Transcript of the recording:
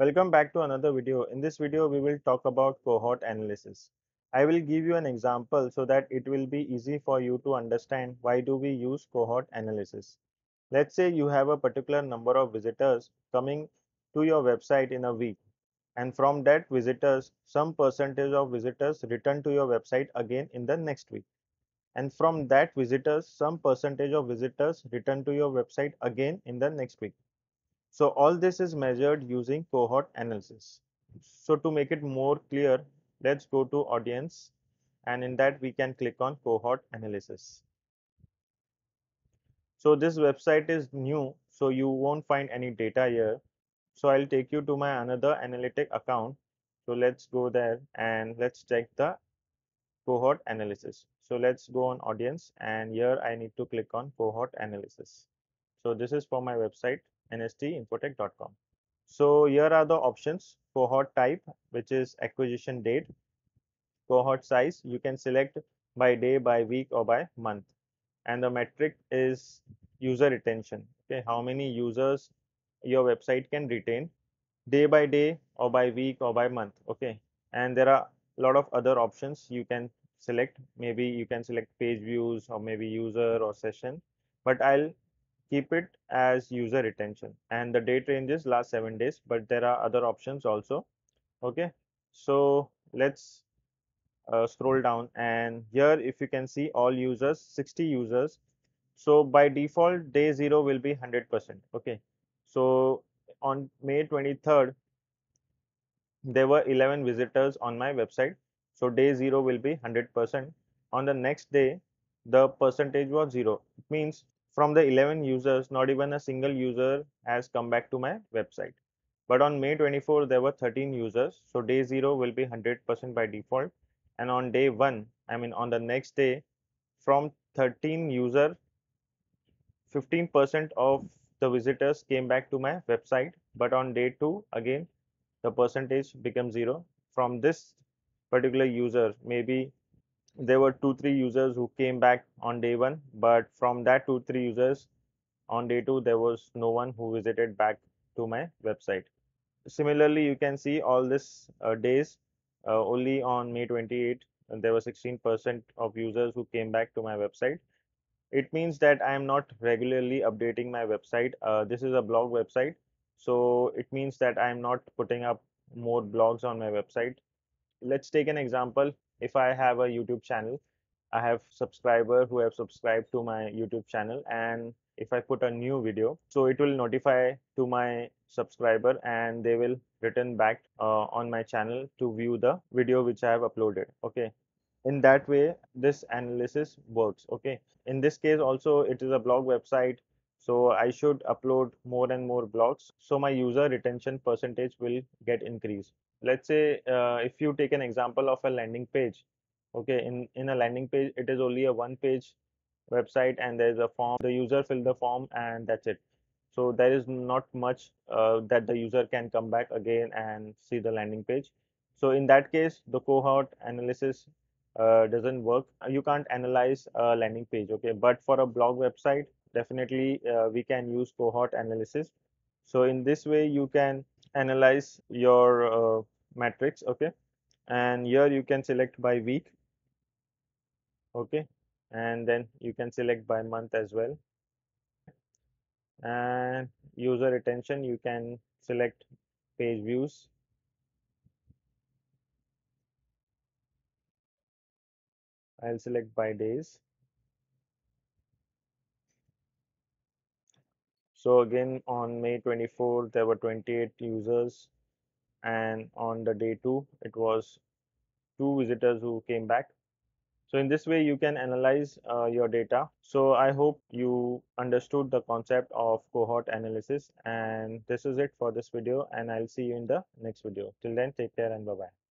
Welcome back to another video. In this video, we will talk about cohort analysis. I will give you an example so that it will be easy for you to understand why do we use cohort analysis. Let's say you have a particular number of visitors coming to your website in a week and from that visitors, some percentage of visitors return to your website again in the next week. And from that visitors, some percentage of visitors return to your website again in the next week. So all this is measured using cohort analysis. So to make it more clear, let's go to audience and in that we can click on cohort analysis. So this website is new, so you won't find any data here. So I'll take you to my another analytic account. So let's go there and let's check the cohort analysis. So let's go on audience and here I need to click on cohort analysis. So this is for my website nstinfotech.com. So here are the options. Cohort type which is acquisition date. Cohort size you can select by day by week or by month. And the metric is user retention. Okay how many users your website can retain day by day or by week or by month. Okay and there are a lot of other options you can select. Maybe you can select page views or maybe user or session. But i'll keep it as user retention. And the date range is last seven days but there are other options also. Okay. So let's uh, scroll down. And here if you can see all users 60 users. So by default day zero will be 100 percent. Okay. So on may 23rd there were 11 visitors on my website. So day zero will be 100 percent. On the next day the percentage was zero. It means from the 11 users, not even a single user has come back to my website. But on May 24, there were 13 users. So day 0 will be 100% by default. And on day 1, I mean on the next day, from 13 user, 15% of the visitors came back to my website. But on day 2, again, the percentage becomes 0. From this particular user, maybe there were two three users who came back on day one but from that two three users on day two there was no one who visited back to my website. Similarly you can see all this uh, days uh, only on may 28 there were 16 percent of users who came back to my website. It means that i am not regularly updating my website uh, this is a blog website so it means that i am not putting up more blogs on my website. Let's take an example if I have a YouTube channel, I have subscriber who have subscribed to my YouTube channel and if I put a new video, so it will notify to my subscriber and they will return back uh, on my channel to view the video which I have uploaded. Okay. In that way, this analysis works. Okay. In this case also, it is a blog website. So I should upload more and more blogs. So my user retention percentage will get increased let's say uh, if you take an example of a landing page okay in in a landing page it is only a one page website and there's a form the user fill the form and that's it. So there is not much uh, that the user can come back again and see the landing page. So in that case the cohort analysis uh, doesn't work. You can't analyze a landing page okay? But for a blog website definitely uh, we can use cohort analysis. So in this way you can analyze your uh, matrix okay? And here you can select by week okay? And then you can select by month as well. And user retention you can select page views. I'll select by days so again on May 24 there were 28 users. And on the day two it was two visitors who came back. So in this way you can analyze uh, your data. So i hope you understood the concept of cohort analysis. And this is it for this video. And i'll see you in the next video. Till then take care and bye bye